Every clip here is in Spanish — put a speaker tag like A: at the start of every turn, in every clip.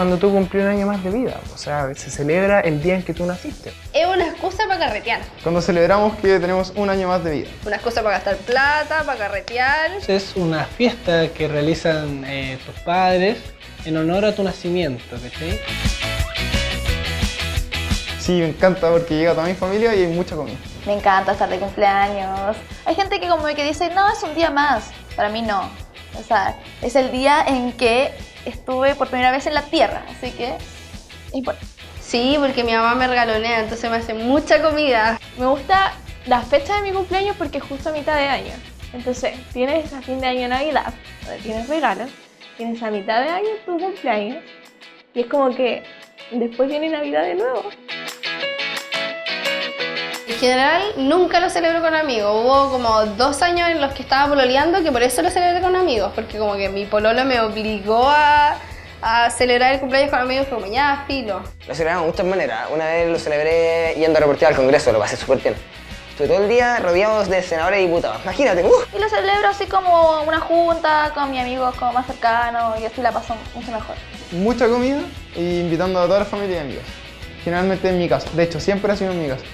A: cuando tú cumplís un año más de vida. O sea, se celebra el día en que tú naciste.
B: Es una excusa para carretear.
C: Cuando celebramos que tenemos un año más de vida.
B: Una excusa para gastar plata, para carretear.
D: Es una fiesta que realizan eh, tus padres en honor a tu nacimiento, ¿cachai?
C: Sí, me encanta porque llega toda mi familia y hay mucha comida.
E: Me encanta estar de cumpleaños. Hay gente que como que dice, no, es un día más. Para mí no. O sea, es el día en que estuve por primera vez en la tierra, así que es importante.
B: Sí, porque mi mamá me regalonea, entonces me hace mucha comida.
F: Me gusta la fecha de mi cumpleaños porque es justo a mitad de año. Entonces, tienes a fin de año Navidad, donde tienes regalos, tienes a mitad de año tu cumpleaños, y es como que después viene Navidad de nuevo.
B: En general, nunca lo celebro con amigos. Hubo como dos años en los que estaba pololeando que por eso lo celebré con amigos, porque como que mi pololo me obligó a, a celebrar el cumpleaños con amigos como ya, filo.
G: Lo celebramos de muchas maneras. Una vez lo celebré yendo a reportear al Congreso, lo pasé súper bien. Estuve todo el día rodeados de senadores y diputados. Imagínate, ¡uh!
E: Y lo celebro así como una junta con mis amigos como más cercanos y así la paso mucho mejor.
C: Mucha comida y invitando a toda la familia y amigos. Generalmente en mi casa. De hecho, siempre ha sido en mi casa.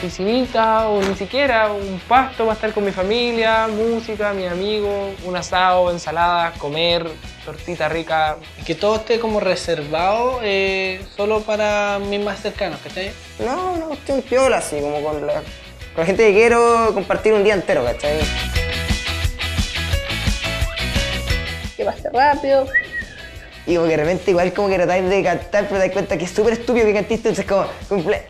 A: Piscinita o ni siquiera un pasto para estar con mi familia, música, mis amigos, un asado, ensalada, comer, tortita rica.
D: Y que todo esté como reservado eh, solo para mis más cercanos, ¿cachai?
G: No, una cuestión piola, así, como con la, con la gente que quiero compartir un día entero, ¿cachai?
B: Que pase rápido.
G: Y como que de repente igual como que tratáis de cantar, pero te das cuenta que es súper estúpido que cantiste, entonces como, cumple...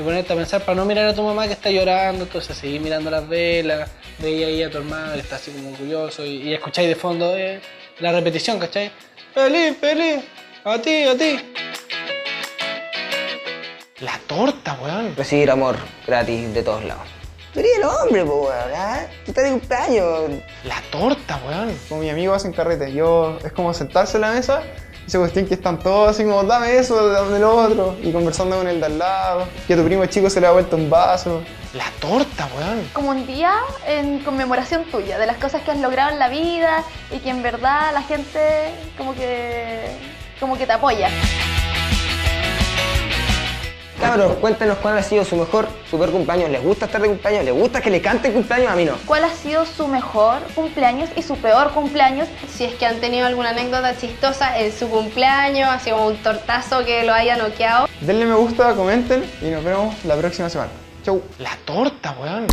D: Y ponerte a pensar para no mirar a tu mamá que está llorando, entonces seguir mirando las velas, veía ahí a tu hermano que está así como orgulloso y, y escucháis de fondo eh, la repetición, ¿cachai? ¡Feliz, feliz! ¡A ti, a ti!
A: La torta, weón.
G: Recibir amor gratis de todos lados. Tú eres el hombre, po, weón, ¿ah? Tú estás de cumpleaños.
A: La torta, weón.
C: Como mis amigos hacen carrete, yo es como sentarse en la mesa, esa cuestión que están todos así como, dame eso, dame lo otro, y conversando con el de al lado, y a tu primo chico se le ha vuelto un vaso.
A: La torta, weón.
E: Como un día en conmemoración tuya, de las cosas que has logrado en la vida y que en verdad la gente como que, como que te apoya.
G: Cabros, cuéntenos cuál ha sido su mejor super cumpleaños. ¿Les gusta estar de cumpleaños? ¿Les gusta que le canten cumpleaños? A mí no.
E: ¿Cuál ha sido su mejor cumpleaños y su peor cumpleaños?
B: Si es que han tenido alguna anécdota chistosa en su cumpleaños, así como un tortazo que lo haya noqueado.
C: Denle me gusta, comenten y nos vemos la próxima semana. Chau.
A: La torta, weón.